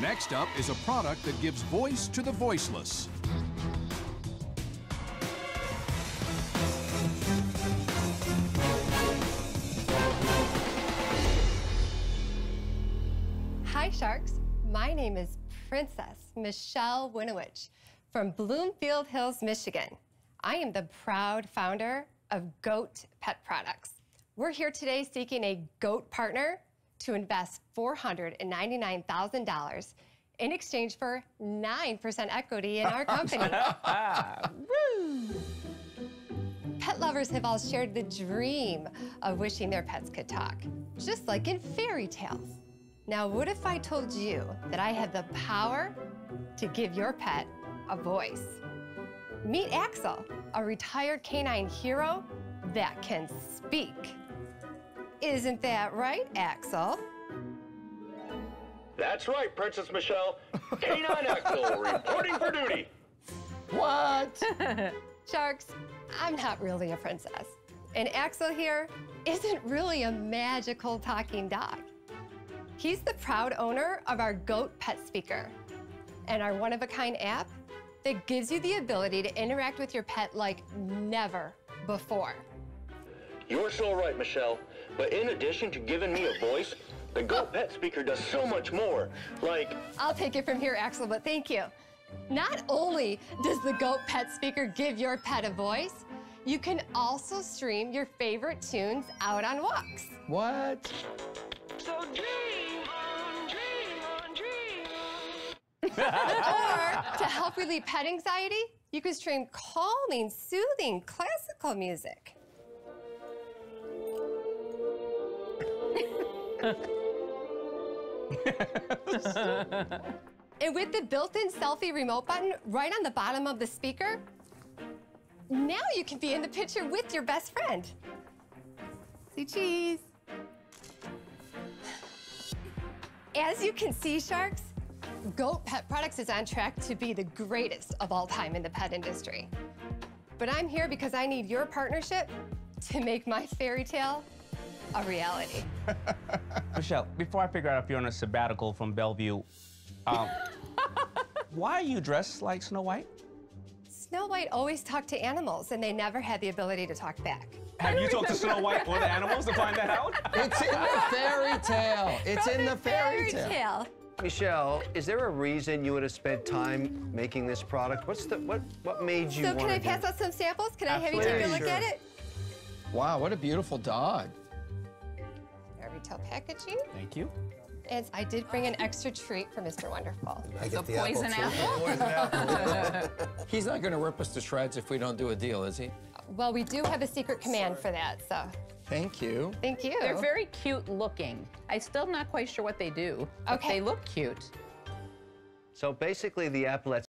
Next up is a product that gives voice to the voiceless. Hi, Sharks. My name is Princess Michelle Winowich from Bloomfield Hills, Michigan. I am the proud founder of GOAT Pet Products. We're here today seeking a GOAT partner to invest $499,000 in exchange for 9% equity in our company. Pet lovers have all shared the dream of wishing their pets could talk, just like in fairy tales. Now, what if I told you that I had the power to give your pet a voice? Meet Axel, a retired canine hero that can speak. Isn't that right, Axel? That's right, Princess Michelle. Canine Axel reporting for duty. What? Sharks, I'm not really a princess. And Axel here isn't really a magical talking dog. He's the proud owner of our GOAT Pet Speaker and our one of a kind app that gives you the ability to interact with your pet like never before. You're so right, Michelle. But in addition to giving me a voice, the GOAT Pet Speaker does so much more. Like, I'll take it from here, Axel, but thank you. Not only does the GOAT Pet Speaker give your pet a voice, you can also stream your favorite tunes out on walks. What? So dream on, dream on, dream on. Or to help relieve pet anxiety, you can stream calming, soothing classical music. and with the built-in selfie remote button right on the bottom of the speaker, now you can be in the picture with your best friend. Say cheese. As you can see, Sharks, GOAT Pet Products is on track to be the greatest of all time in the pet industry. But I'm here because I need your partnership to make my fairy tale a reality. Michelle, before I figure out if you're on a sabbatical from Bellevue, um, why are you dressed like Snow White? Snow White always talked to animals, and they never had the ability to talk back. Have you talked to Snow White or the animals to find that out? It's in the fairy tale. It's in the fairy tale. Michelle, is there a reason you would have spent time making this product? What's the what what made you So can I pass do- out some samples? Can I have you take a Absolutely, look at it? Wow, what a beautiful dog. Our retail packaging. Thank you. And I did bring an extra treat for Mr. Wonderful. I get the poison apple. He's not going to rip us to shreds if we don't do a deal, is he? Well, we do have a secret command for that, so Thank you. thank you. They're very cute looking. I'm still not quite sure what they do. but Okay. They look cute. So basically, the app lets